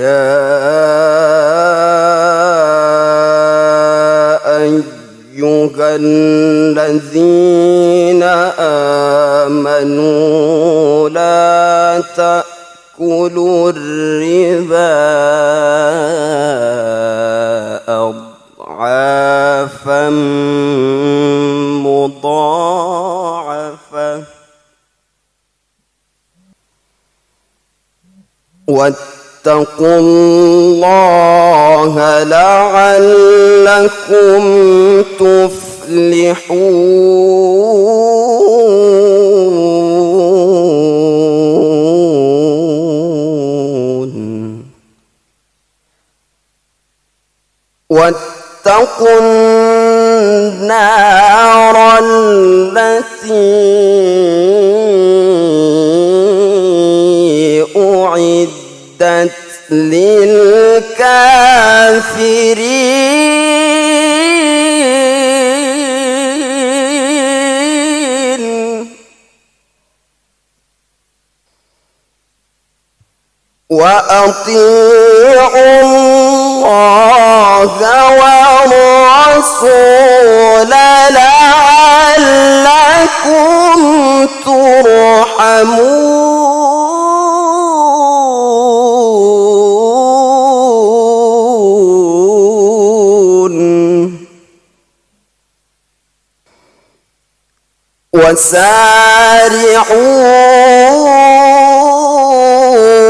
يا أيها الذين آمنوا لا تأكلوا الربا أضعافا مضاعفة واتقوا الله لعلكم تفلحون. واتقوا النار التي للكافرين. وأطيعوا الله والرسول لعلكم ترحمون.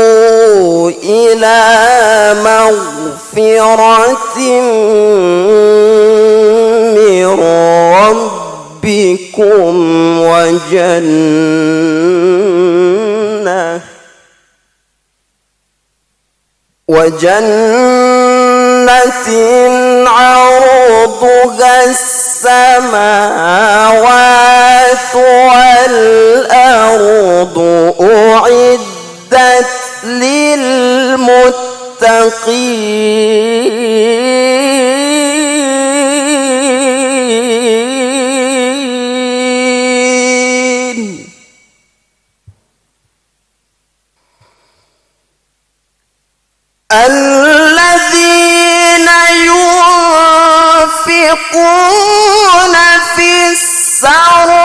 وسارعوا إلى مغفرة من ربكم وجنة وجنة عرضها السماوات والأرض أعدت للمتقين. الذين ينفقون في السراء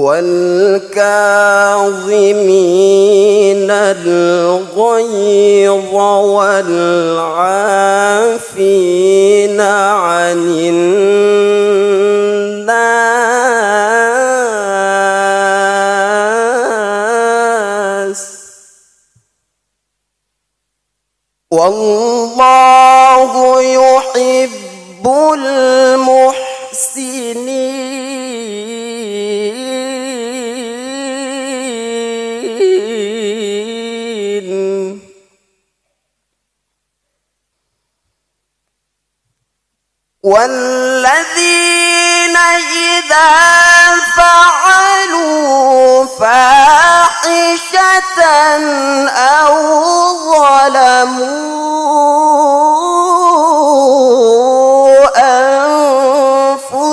والكاظمين الغيظ والعافين عن الناس والله يحب والذين إذا فعلوا فاحشة أو ظلموا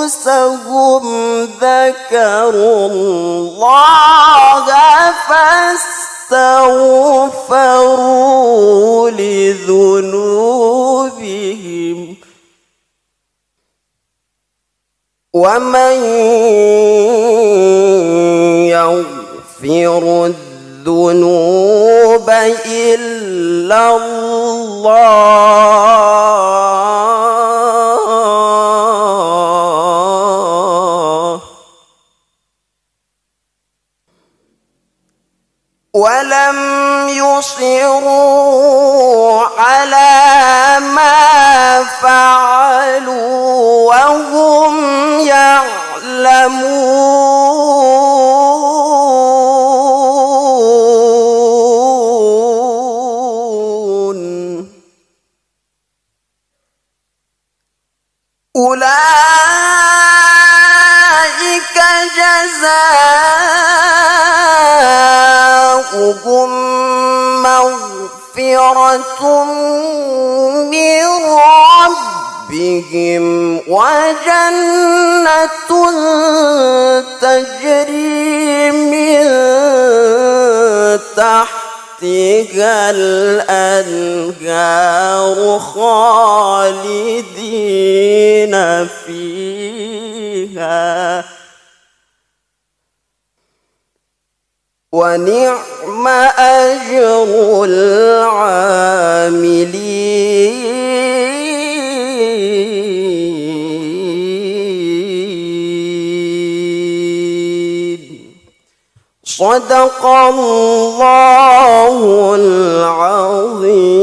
أنفسهم ذكروا الله فاستغفروا لذنوبهم. ومن يغفر الذنوب إلا الله ولم يصروا على ما فعلوا وهم يعلمون. ربهم وجنة تجري من تحتها الأنهار خالدين فيها. ونعم أجر العاملين. صدق الله العظيم.